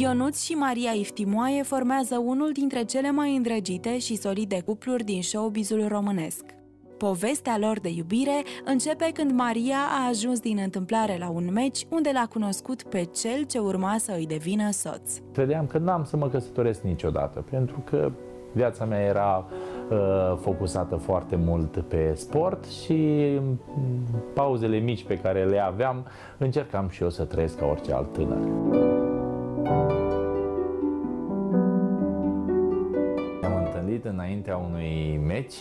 Ionuț și Maria Iftimoae formează unul dintre cele mai îndrăgite și solide cupluri din showbizul românesc. Povestea lor de iubire începe când Maria a ajuns din întâmplare la un meci unde l-a cunoscut pe cel ce urma să îi devină soț. Credeam că n-am să mă căsătoresc niciodată, pentru că viața mea era uh, focusată foarte mult pe sport și mm, pauzele mici pe care le aveam, încercam și eu să trăiesc ca orice alt tânăr. Unui meci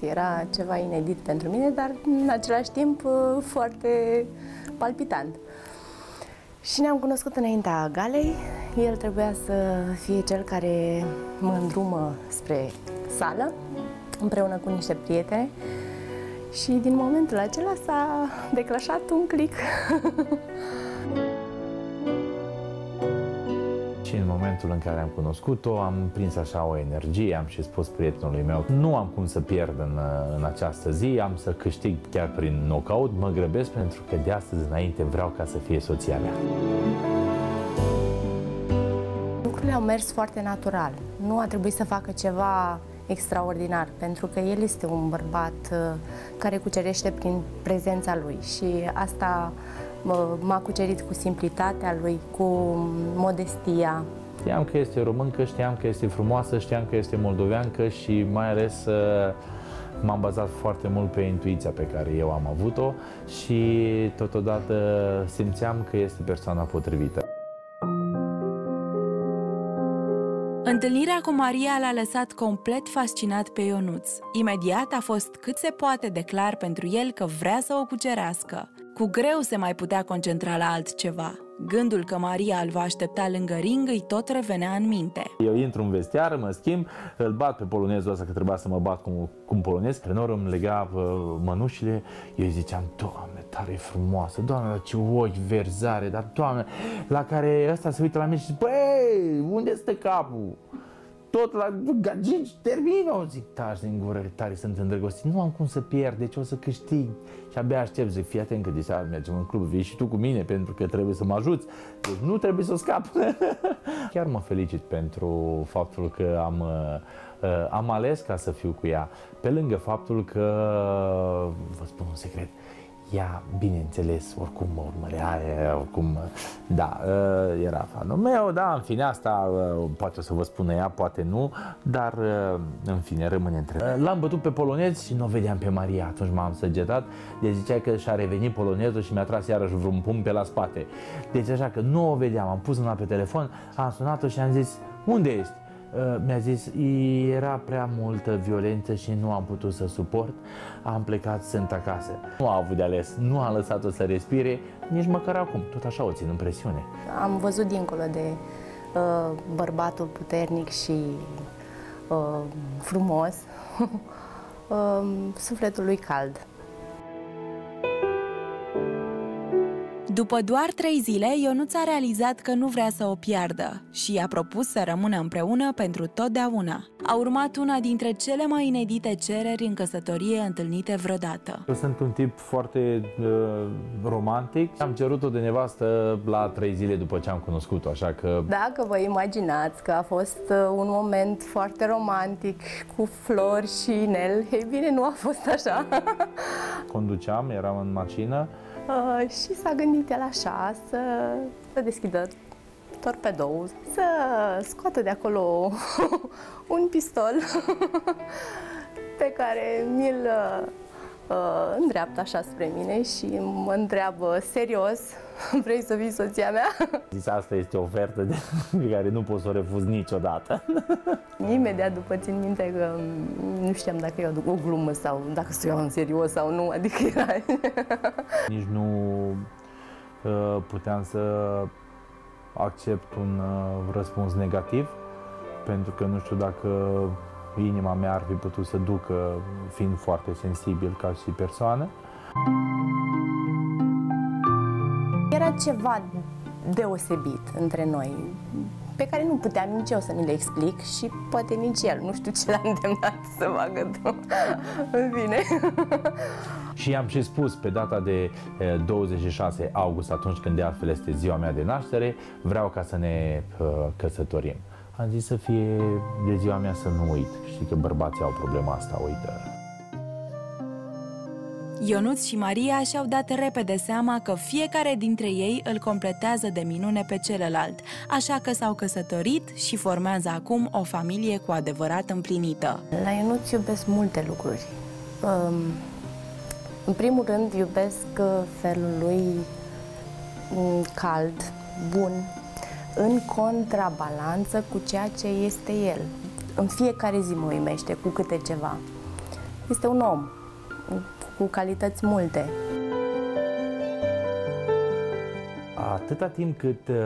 era ceva inedit pentru mine, dar în același timp uh, foarte palpitant. Și ne-am cunoscut înaintea galei. El trebuia să fie cel care mă îndrumă spre sală, împreună cu niște prietene. Și din momentul acela s-a declanșat un click. Și în momentul în care am cunoscut-o, am prins așa o energie, am și spus prietenului meu, nu am cum să pierd în, în această zi, am să câștig chiar prin knockout, mă grăbesc pentru că de astăzi înainte vreau ca să fie soția mea. Lucrurile au mers foarte natural. Nu a trebuit să facă ceva extraordinar, pentru că el este un bărbat uh, care cucerește prin prezența lui și asta m-a cucerit cu simplitatea lui, cu modestia. Știam că este româncă, știam că este frumoasă, știam că este moldoveancă și mai ales uh, m-am bazat foarte mult pe intuiția pe care eu am avut-o și totodată simțeam că este persoana potrivită. Întâlnirea cu Maria l-a lăsat complet fascinat pe Ionuț. Imediat a fost cât se poate de clar pentru el că vrea să o cucerească. Cu greu se mai putea concentra la altceva. Gândul că Maria îl va aștepta lângă ring îi tot revenea în minte. Eu intru în vestiar, mă schimb, îl bat pe polonezul ăsta că trebuia să mă bat cum, cum polonez. Trenorul îmi lega uh, mănușile, eu îi ziceam, Doamne, tare frumoasă, Doamne, ce ochi verzare, dar Doamne, la care ăsta se uită la mine și zice, băi, unde stă capul? tot la gagici, termină, zic, taci din gură, tare sunt îndrăgostit, nu am cum să pierd, deci o să câștig. Și abia aștept, zic, fii atent că de seara mergem în club, vii și tu cu mine pentru că trebuie să mă ajuți, deci nu trebuie să scap. Chiar mă felicit pentru faptul că am, uh, am ales ca să fiu cu ea, pe lângă faptul că, vă spun un secret, ea, bineînțeles, oricum mă urmărea, oricum, da, ă, era fanul meu, da, în fine, asta ă, poate o să vă spună ea, poate nu, dar ă, în fine, rămâne între L-am bătut pe polonez și nu o vedeam pe Maria, atunci m-am săgetat, de zicea că și-a revenit polonezul și mi-a tras iarăși vreun pum pe la spate. Deci așa că nu o vedeam, am pus mâna pe telefon, am sunat-o și am zis, unde ești? Uh, mi-a zis, era prea multă violență și nu am putut să suport, am plecat, sunt acasă. Nu a avut de ales, nu a lăsat-o să respire, nici măcar acum, tot așa o țin în presiune. Am văzut dincolo de uh, bărbatul puternic și uh, frumos, uh, sufletul lui cald. După doar trei zile, Ionuț a realizat că nu vrea să o piardă și i-a propus să rămână împreună pentru totdeauna. A urmat una dintre cele mai inedite cereri în căsătorie întâlnite vreodată. Eu sunt un tip foarte uh, romantic. Am cerut-o de nevastă la trei zile după ce am cunoscut-o, așa că... Dacă vă imaginați că a fost uh, un moment foarte romantic, cu flori și inel, ei bine, nu a fost așa. Conduceam, eram în mașină, Uh, și s-a gândit el așa, să, să deschidă torpedou, să scoată de acolo un pistol pe care mi-l uh, îndreaptă așa spre mine și mă întreabă serios, vrei să fii soția mea? Zis, asta este o ofertă de care nu poți să o refuz niciodată. Imediat după țin minte că nu știam dacă eu aduc o glumă sau dacă să iau în serios sau nu, adică era... Nici nu uh, puteam să accept un uh, răspuns negativ, pentru că nu știu dacă inima mea ar fi putut să ducă, fiind foarte sensibil ca și persoană. Era ceva deosebit între noi, pe care nu puteam nici eu să mi le explic și poate nici el. Nu știu ce l-a îndemnat să facă În fine. Și i-am și spus pe data de 26 august, atunci când de altfel este ziua mea de naștere, vreau ca să ne căsătorim. Am zis să fie de ziua mea să nu uit. Știi că bărbații au problema asta, uită. Ionuț și Maria și-au dat repede seama că fiecare dintre ei îl completează de minune pe celălalt, așa că s-au căsătorit și formează acum o familie cu adevărat împlinită. La Ionuț iubesc multe lucruri. Um, în primul rând iubesc uh, felul lui mm, cald, bun, în contrabalanță cu ceea ce este el. În fiecare zi mă uimește cu câte ceva. Este un om cu calități multe. Atâta timp cât uh,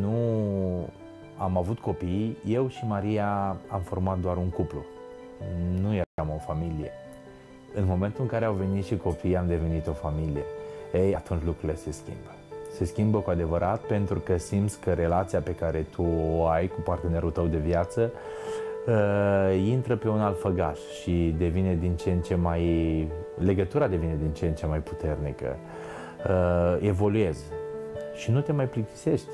nu am avut copii, eu și Maria am format doar un cuplu. Nu eram o familie. În momentul în care au venit și copiii, am devenit o familie. Ei, atunci lucrurile se schimbă. Se schimbă cu adevărat pentru că simți că relația pe care tu o ai cu partenerul tău de viață uh, uh, intră pe un alt făgaș și devine din ce în ce mai... legătura devine din ce în ce mai puternică. Uh, evoluezi și nu te mai plictisești.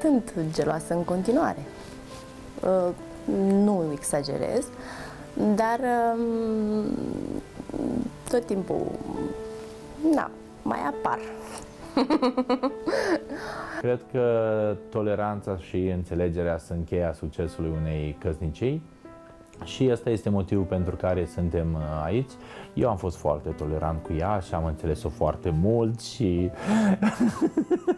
Sunt geloasă în continuare. Uh, nu exagerez, dar uh, tot timpul, na, mai apar. Cred că toleranța și înțelegerea sunt cheia succesului unei căsnicii. Și ăsta este motivul pentru care suntem uh, aici. Eu am fost foarte tolerant cu ea și am înțeles-o foarte mult și